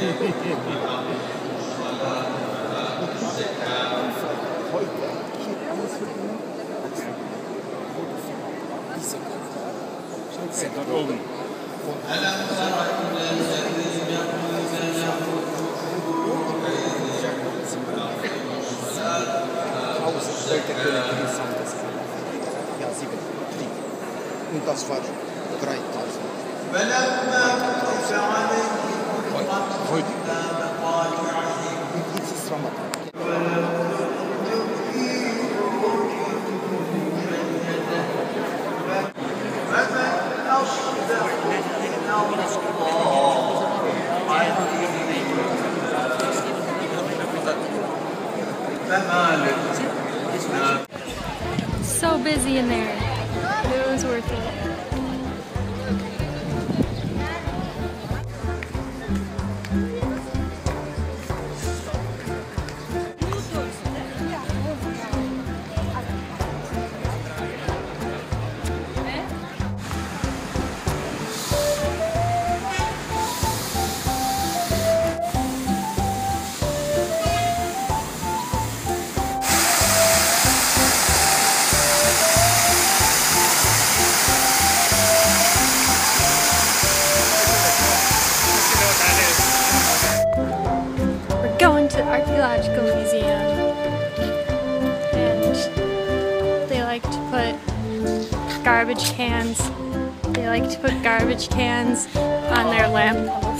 Dort oben. Tausend solche Königin sind das. Ja, sieben. Und das war 3000. So busy in there. It was worth it. Garbage cans. They like to put garbage cans on their lampposts.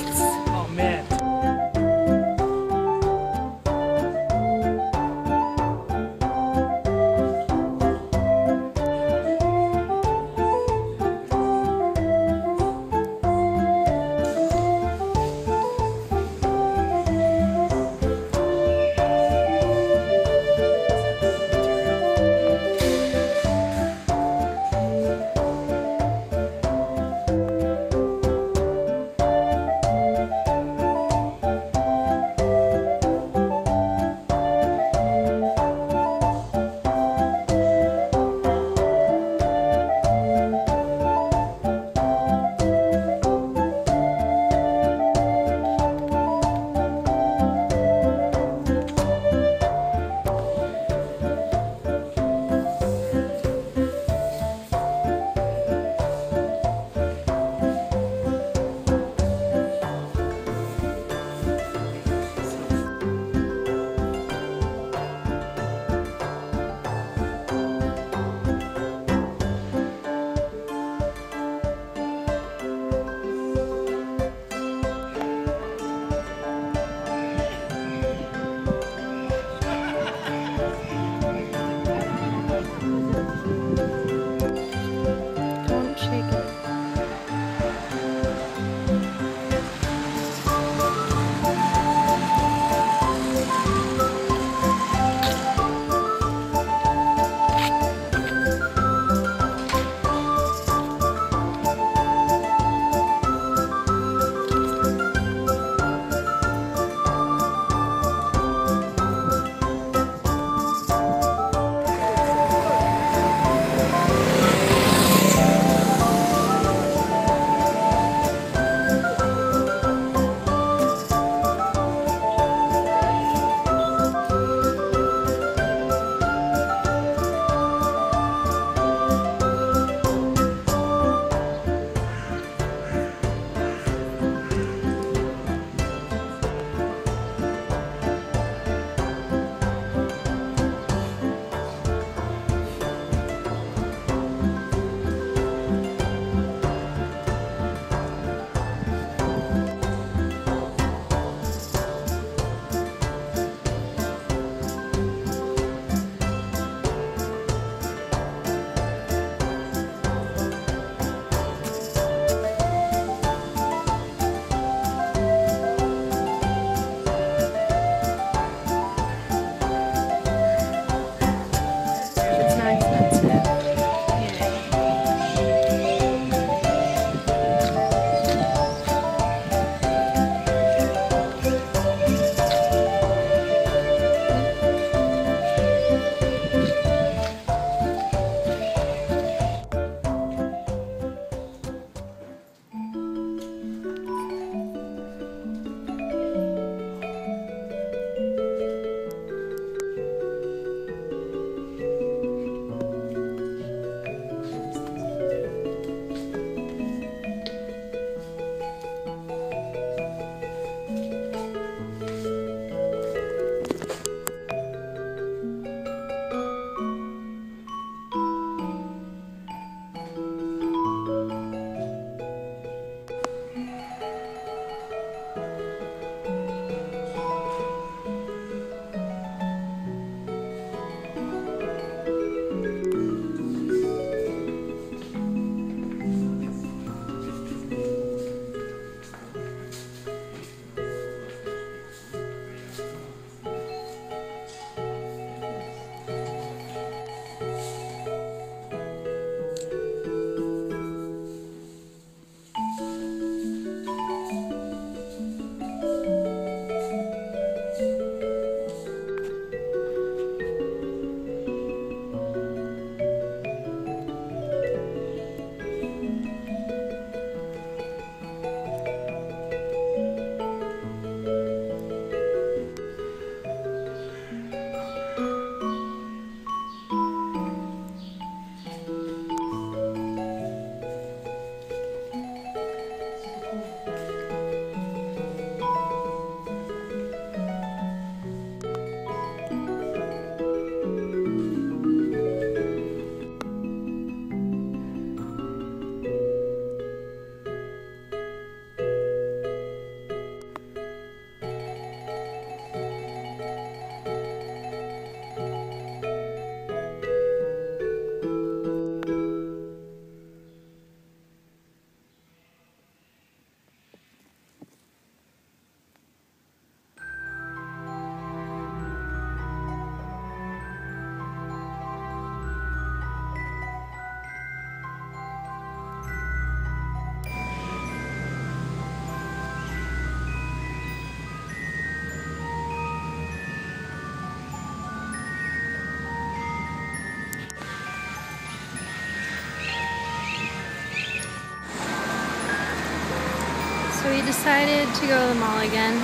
Decided to go to the mall again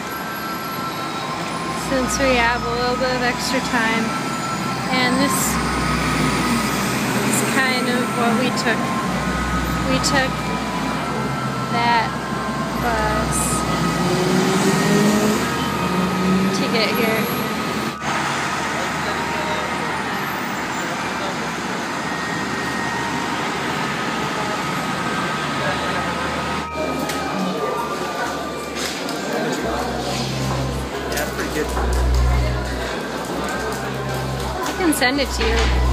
since we have a little bit of extra time. And this is kind of what we took. We took that bus to get here. Send it to you.